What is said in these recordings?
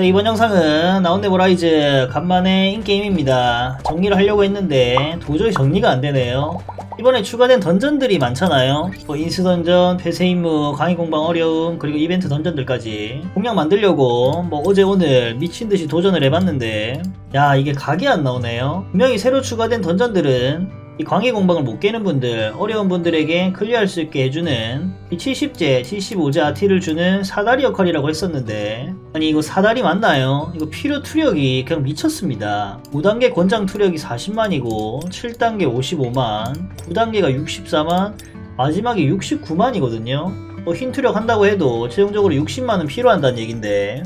자, 이번 영상은 나혼렙 어라이즈 간만에 인게임입니다. 정리를 하려고 했는데 도저히 정리가 안되네요. 이번에 추가된 던전들이 많잖아요. 뭐 인스 던전, 폐쇄 임무, 광휘 공방 어려움, 그리고 이벤트 던전들까지 공략 만들려고 뭐 어제 오늘 미친듯이 도전을 해봤는데 야 이게 각이 안 나오네요. 분명히 새로 추가된 던전들은 이 광휘 공방을 못 깨는 분들, 어려운 분들에게 클리어할 수 있게 해주는 이 70제, 75제 아티를 주는 사다리 역할이라고 했었는데 아니 이거 사다리 맞나요? 이거 필요 투력이 그냥 미쳤습니다. 5단계 권장 투력이 40만이고 7단계 55만, 9단계가 64만, 마지막에 69만이거든요. 뭐 흰 투력 한다고 해도 최종적으로 60만은 필요한다는 얘긴데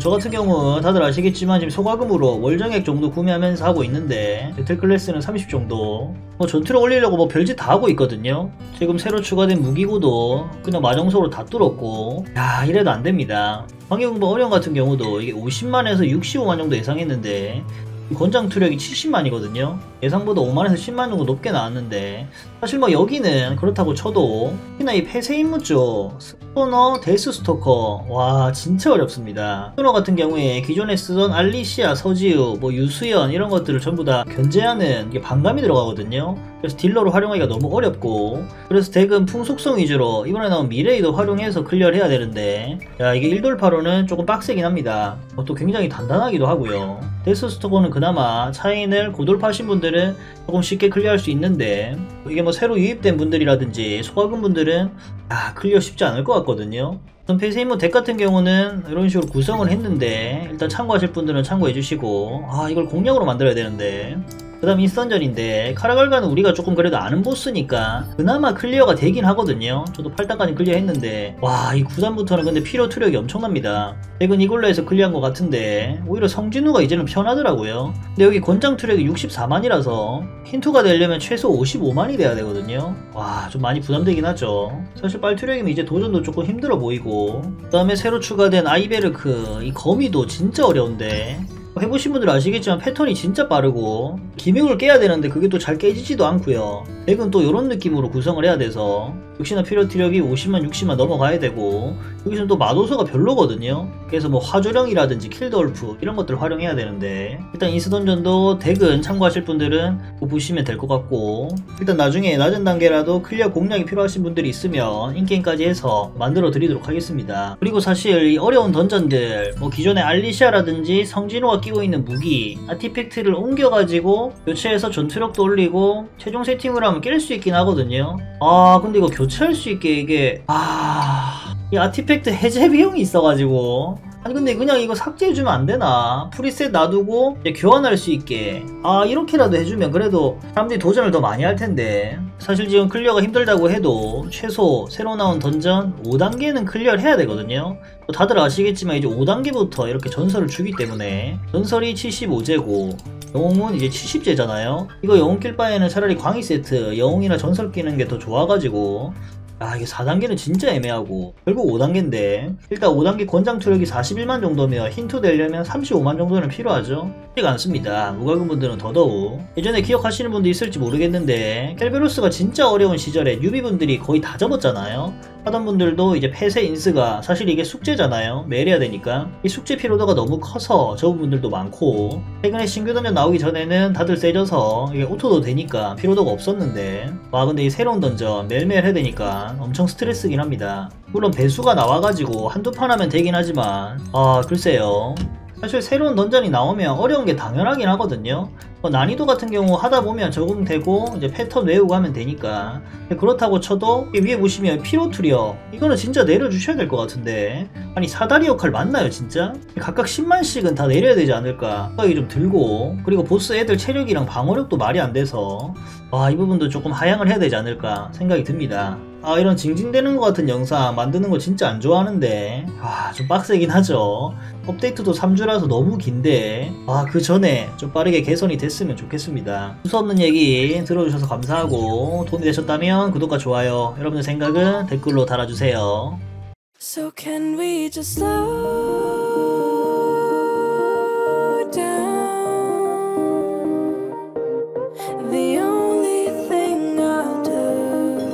저 같은 경우 다들 아시겠지만 지금 소가금으로 월정액 정도 구매하면서 하고 있는데 배틀 클래스는 30 정도. 뭐 전투를 올리려고 뭐 별짓 다 하고 있거든요. 지금 새로 추가된 무기고도 그냥 마정소로 다 뚫었고. 야 이래도 안됩니다. 방해공부 어려운 같은 경우도 이게 50만에서 65만 정도 예상했는데 권장 투력이 70만이거든요. 예상보다 5만에서 10만 정도 높게 나왔는데 사실 뭐 여기는 그렇다고 쳐도 특히나 이 폐쇄 임무 쪽 스토너 데스 스토커. 와 진짜 어렵습니다. 스토너 같은 경우에 기존에 쓰던 알리시아 서지우 뭐 유수연 이런 것들을 전부 다 견제하는 반감이 들어가거든요. 그래서 딜러로 활용하기가 너무 어렵고 그래서 덱은 풍속성 위주로 이번에 나온 미레이도 활용해서 클리어를 해야 되는데 야 이게 1돌파로는 조금 빡세긴 합니다. 어, 또 굉장히 단단하기도 하고요. 데스 스토커는 그나마 차인을 고돌파하신 분들은 조금 쉽게 클리어할 수 있는데 이게 뭐 새로 유입된 분들이라든지 소가금 분들은 아 클리어 쉽지 않을 것 같거든요. 폐쇄임무 덱 같은 경우는 이런 식으로 구성을 했는데 일단 참고하실 분들은 참고해 주시고 아 이걸 공략으로 만들어야 되는데 그 다음 인스 던전인데 카르갈간은 우리가 조금 그래도 아는 보스니까 그나마 클리어가 되긴 하거든요. 저도 8단까지 클리어 했는데. 와 이 9단부터는 근데 필요 투력이 엄청납니다. 덱은 이걸로 해서 클리어한 것 같은데 오히려 성진우가 이제는 편하더라고요. 근데 여기 권장 투력이 64만이라서 힌트가 되려면 최소 55만이 돼야 되거든요. 와 좀 많이 부담되긴 하죠. 사실 빨 투력이면 이제 도전도 조금 힘들어 보이고. 그 다음에 새로 추가된 아이베르크 이 거미도 진짜 어려운데 해보신 분들 아시겠지만 패턴이 진짜 빠르고 gimmick을 깨야 되는데 그게 또 잘 깨지지도 않고요. deck은 또 이런 느낌으로 구성을 해야 돼서 역시나 필요 투력이 50만 60만 넘어가야 되고 여기서는 또 마도서가 별로거든요. 그래서 뭐 화조령이라든지 킬더울프 이런 것들 을 활용해야 되는데 일단 인스던전도 deck은 참고하실 분들은 보시면 될 것 같고 일단 나중에 낮은 단계라도 클리어 공략이 필요하신 분들이 있으면 in-game까지 해서 만들어 드리도록 하겠습니다. 그리고 사실 이 어려운 던전들 뭐 기존의 알리시아라든지 성진우가 끼고 있는 무기 artifact를 옮겨가지고 교체해서 전투력도 올리고 최종 세팅을 하면 깰 수 있긴 하거든요. 아 근데 이거 교체할 수 있게 이게 아 이 artifact 해제 비용이 있어가지고 아니 근데 그냥 이거 삭제해주면 안 되나? preset 놔두고 교환할 수 있게. 아 이렇게라도 해주면 그래도 사람들이 도전을 더 많이 할 텐데. 사실 지금 클리어가 힘들다고 해도 최소 새로 나온 던전 5단계는 클리어를 해야 되거든요. 다들 아시겠지만 이제 5단계부터 이렇게 전설을 주기 때문에 전설이 75제고 영웅은 이제 70제잖아요. 이거 영웅 낄 바에는 차라리 광휘 세트 영웅이나 전설 끼는 게 더 좋아가지고 아 이게 4단계는 진짜 애매하고. 결국 5단계인데. 일단 5단계 권장 투력이 41만 정도면 힌트 되려면 35만 정도는 필요하죠. 쉽지가 않습니다. 무과금 분들은 더더욱. 예전에 기억하시는 분도 있을지 모르겠는데 켈베로스가 진짜 어려운 시절에 newbie분들이 거의 다 접었잖아요. 하던 분들도 이제 폐쇄 인스가 사실 이게 숙제잖아요. 매일 해야 되니까. 이 숙제 피로도가 너무 커서 접은 분들도 많고 최근에 신규 던전 나오기 전에는 다들 세져서 이게 auto도 되니까 피로도가 없었는데. 와 근데 이 새로운 던전 매일매일 해야 되니까 엄청 스트레스긴 합니다. 물론 배수가 나와가지고 한두 판 하면 되긴 하지만. 아 글쎄요. 사실 새로운 던전이 나오면 어려운 게 당연하긴 하거든요. 뭐 난이도 같은 경우 하다 보면 적응되고 이제 패턴 외우고 하면 되니까. 그렇다고 쳐도 위에 보시면 피로 투력 이거는 진짜 내려주셔야 될 것 같은데. 아니 사다리 역할 맞나요 진짜? 각각 10만씩은 다 내려야 되지 않을까. 생각이 좀 들고. 그리고 보스 애들 체력이랑 방어력도 말이 안 돼서. 와 이 부분도 조금 하향을 해야 되지 않을까 생각이 듭니다 아 이런 징징대는 것 같은 영상 만드는 거 진짜 안 좋아하는데. 아 좀 빡세긴 하죠. 업데이트도 3주라서 너무 긴데. 아 그 전에 좀 빠르게 개선이 됐으면 좋겠습니다. 수없는 얘기 들어주셔서 감사하고 도움이 되셨다면 구독과 좋아요 여러분의 생각은 댓글로 달아주세요. So